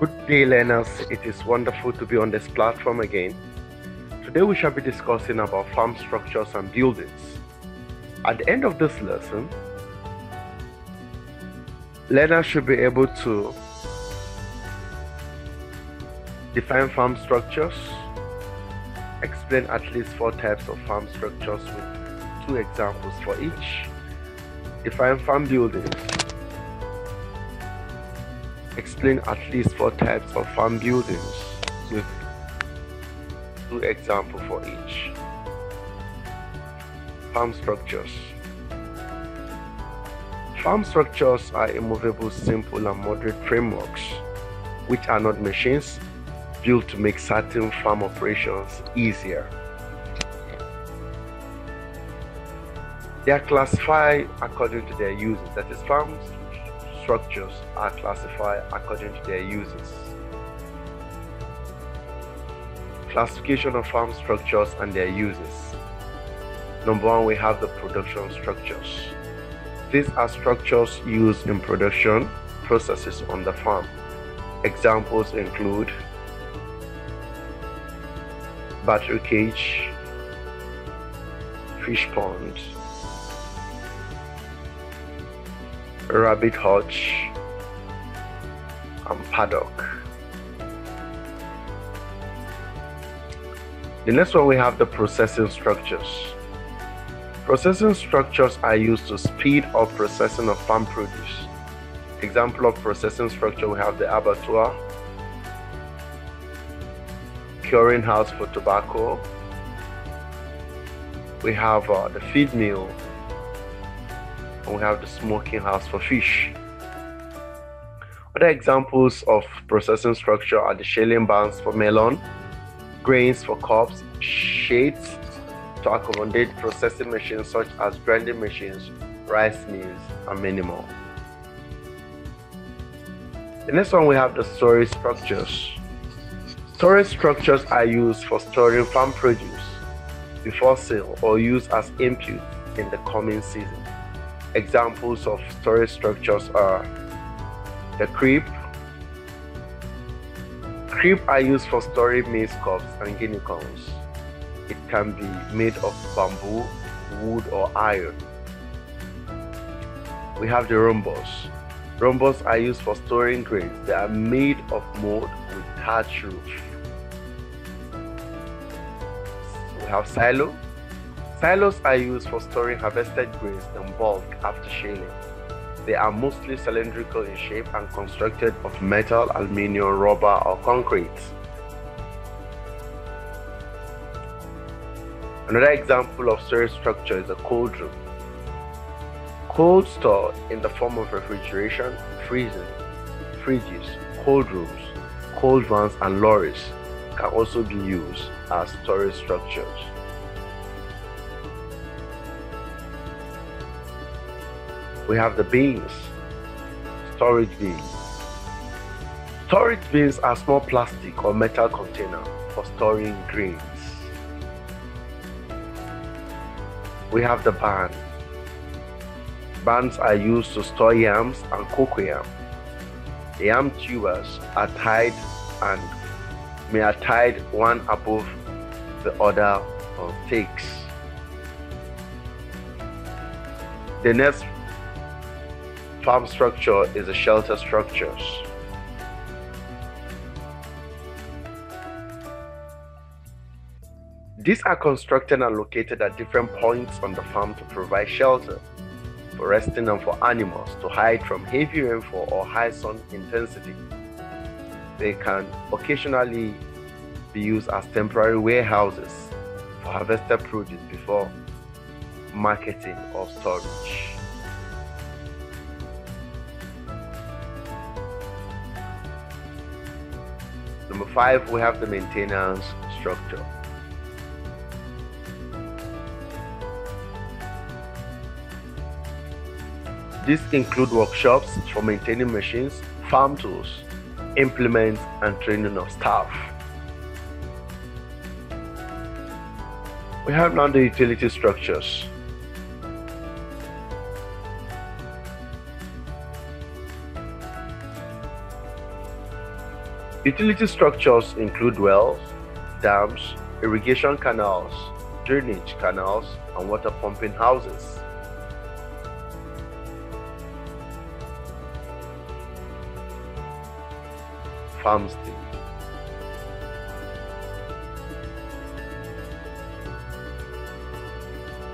Good day, learners. It is wonderful to be on this platform again. Today, we shall be discussing about farm structures and buildings. At the end of this lesson, learners should be able to define farm structures, explain at least four types of farm structures with two examples for each, define farm buildings, explain at least four types of farm buildings with two examples for each. Farm structures. Farm structures are immovable, simple, and moderate frameworks which are not machines built to make certain farm operations easier. They are classified according to their uses, that is, farm structures are classified according to their uses. Classification of farm structures and their uses. Number one, we have the production structures. These are structures used in production processes on the farm. Examples include battery cage, fish pond, rabbit hutch, and paddock. The next one we have the processing structures. Processing structures are used to speed up processing of farm produce. Example of processing structure we have the abattoir, curing house for tobacco. We have uh, the feed mill, and we have the smoking house for fish. Other examples of processing structure are the shelling barns for melon, grains for crops, shades to accommodate processing machines such as grinding machines, rice mills, and many more. The next one we have the storage structures. Storage structures are used for storing farm produce before sale or used as input in the coming season. Examples of storage structures are the crib. Crib are used for storing maize cobs and guinea corns. It can be made of bamboo, wood, or iron. We have the rhumbus. Rhumbus are used for storing grains. They are made of mold with thatch roof. We have silo. Silos are used for storing harvested grains in bulk after shelling. They are mostly cylindrical in shape and constructed of metal, aluminium, rubber, or concrete. Another example of storage structure is a cold room. Cold store in the form of refrigeration, freezing, fridges, cold rooms, cold vans, and lorries can also be used as storage structures. We have the bins, storage bins. Storage bins are small plastic or metal container for storing grains. We have the barn. Barns are used to store yams and cocoyam. The yam tubers are tied and may are tied one above the other on stakes. The next farm structure is the shelter structures. These are constructed and located at different points on the farm to provide shelter for resting and for animals to hide from heavy rainfall or high sun intensity. They can occasionally be used as temporary warehouses for harvested produce before marketing or storage. Number five, we have the maintenance structure. These include workshops for maintaining machines, farm tools, implements, and training of staff. We have now the utility structures. Utility structures include wells, dams, irrigation canals, drainage canals, and water pumping houses. Farmstead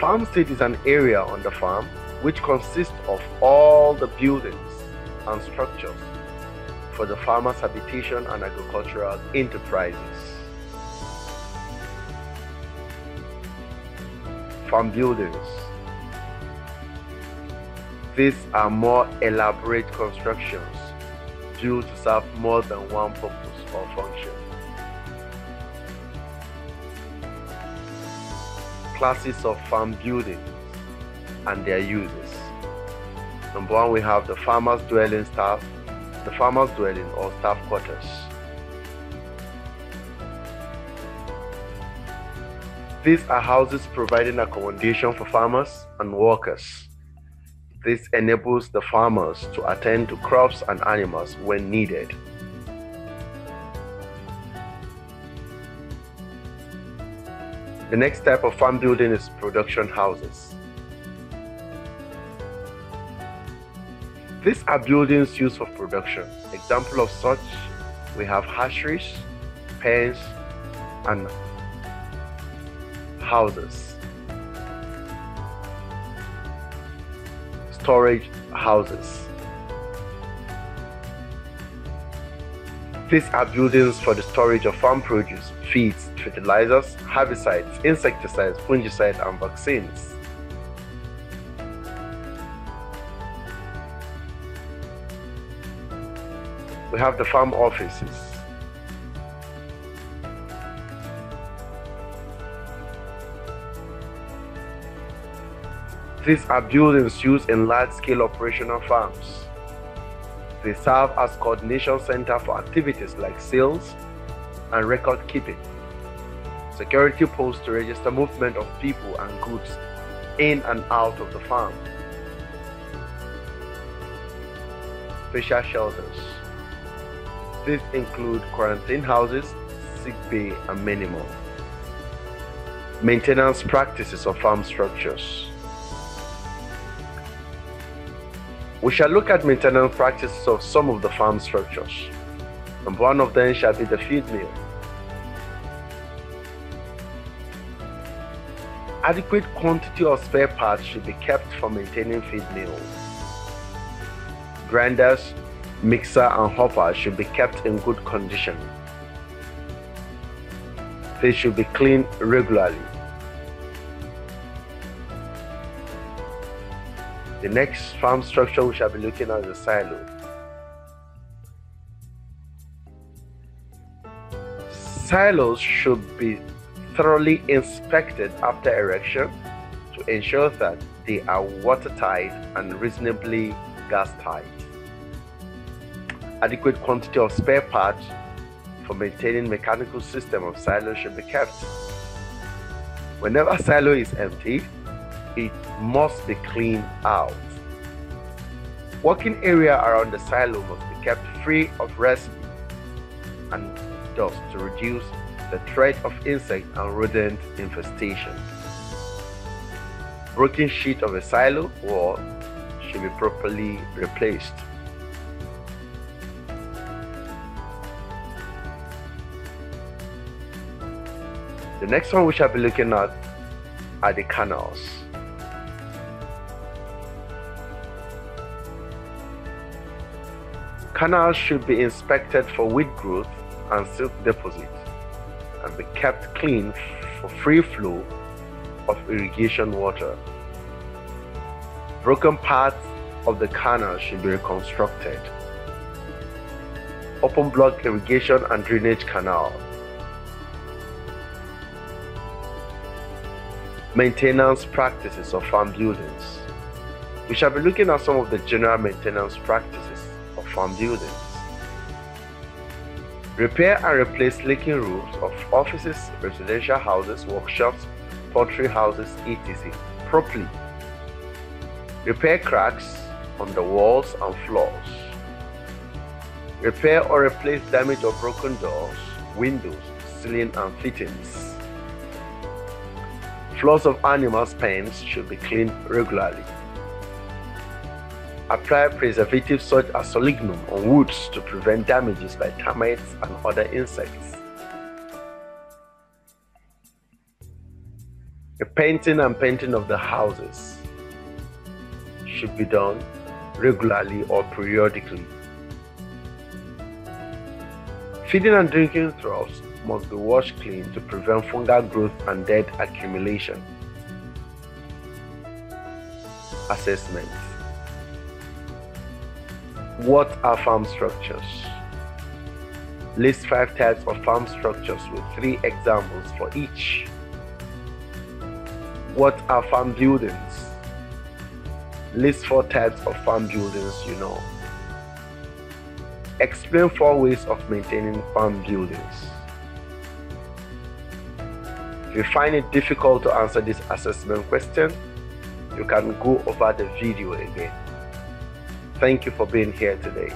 Farmstead is an area on the farm which consists of all the buildings and structures for the farmer's habitation and agricultural enterprises. Farm buildings. These are more elaborate constructions due to serve more than one purpose or function. Classes of farm buildings and their uses. Number one, we have the farmer's dwelling staff, the farmer's dwelling or staff quarters. These are houses providing accommodation for farmers and workers. This enables the farmers to attend to crops and animals when needed. The next type of farm building is production houses. These are buildings used for production. Example of such, we have hatcheries, pens, and houses. Storage houses. These are buildings for the storage of farm produce, feeds, fertilizers, herbicides, insecticides, fungicides, and vaccines. We have the farm offices. These are buildings used in large-scale operational farms. They serve as coordination center for activities like sales and record keeping, security posts to register movement of people and goods in and out of the farm, special shelters. These include quarantine houses, sick bay, and many more. Maintenance practices of farm structures. We shall look at maintenance practices of some of the farm structures. And one of them shall be the feed mill. Adequate quantity of spare parts should be kept for maintaining feed mills. Grinders, Mixer and hopper should be kept in good condition. They should be cleaned regularly. The next farm structure we shall be looking at is a silo. Silos should be thoroughly inspected after erection to ensure that they are watertight and reasonably gas tight adequate quantity of spare parts for maintaining mechanical system of silo should be kept. Whenever silo is empty, it must be cleaned out. Working area around the silo must be kept free of residue and dust to reduce the threat of insect and rodent infestation. Broken sheet of a silo wall should be properly replaced. The next one we shall be looking at are the canals. Canals should be inspected for weed growth and silt deposit and be kept clean for free flow of irrigation water. Broken parts of the canal should be reconstructed. Open block irrigation and drainage canal Maintenance practices of farm buildings. We shall be looking at some of the general maintenance practices of farm buildings. Repair and replace leaking roofs of offices, residential houses, workshops, poultry houses, etc. properly. Repair cracks on the walls and floors. Repair or replace damaged or broken doors, windows, ceiling and fittings. Floors of animals' pens should be cleaned regularly. Apply preservatives such as solignum on woods to prevent damages by termites and other insects. The painting and painting of the houses should be done regularly or periodically. Feeding and drinking troughs must be washed clean to prevent fungal growth and dead accumulation. Assessment What are farm structures? List five types of farm structures with three examples for each. What are farm buildings? List four types of farm buildings you know. Explain four ways of maintaining farm buildings. If you find it difficult to answer this assessment question, you can go over the video again. Thank you for being here today.